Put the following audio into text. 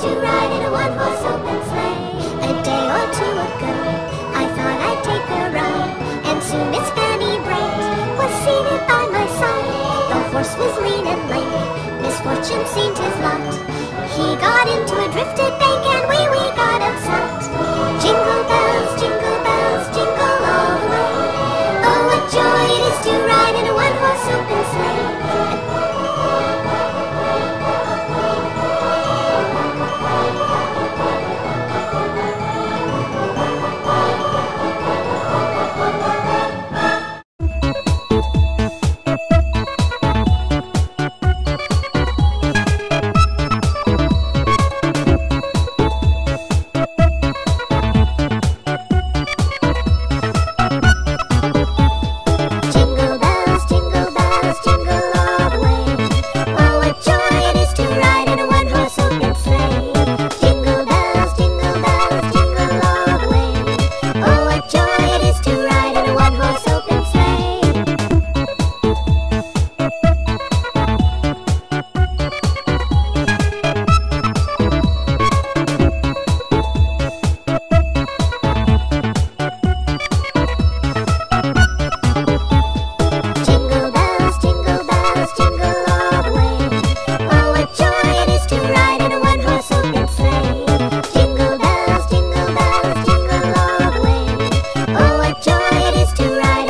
to ride in a one horse. to ride